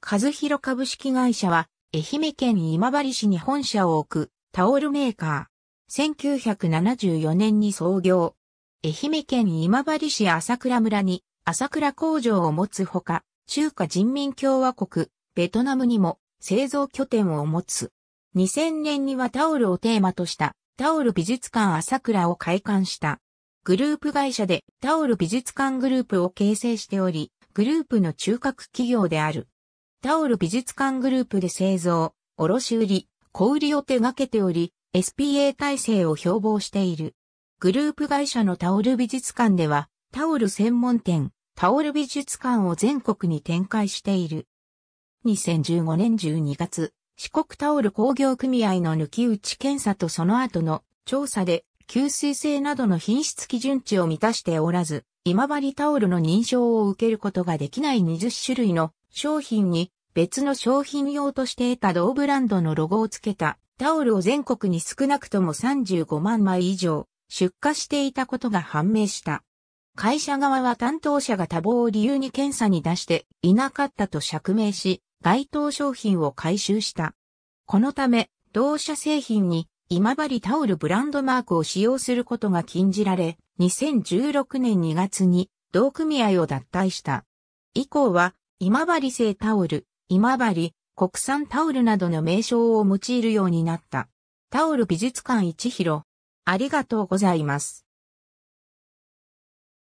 和弘株式会社は、愛媛県今治市に本社を置くタオルメーカー。1974年に創業。愛媛県今治市朝倉村に朝倉工場を持つほか、中華人民共和国、ベトナムにも製造拠点を持つ。2000年にはタオルをテーマとしたタオル美術館朝倉を開館した。グループ会社でタオル美術館グループを形成しており、グループの中核企業である。タオル美術館グループで製造、卸売、小売を手掛けており、SPA 体制を標榜している。グループ会社のタオル美術館では、タオル専門店、タオル美術館を全国に展開している。2015年12月、四国タオル工業組合の抜き打ち検査とその後の調査で、吸水性などの品質基準値を満たしておらず、今治タオルの認証を受けることができない20種類の商品に別の商品用として得た同ブランドのロゴを付けたタオルを全国に少なくとも35万枚以上出荷していたことが判明した。会社側は担当者が多忙を理由に検査に出していなかったと釈明し、該当商品を回収した。このため、同社製品に今治タオルブランドマークを使用することが禁じられ、2016年2月に同組合を脱退した。以降は、今治製タオル、今治、国産タオルなどの名称を用いるようになった。タオル美術館一広。ありがとうございます。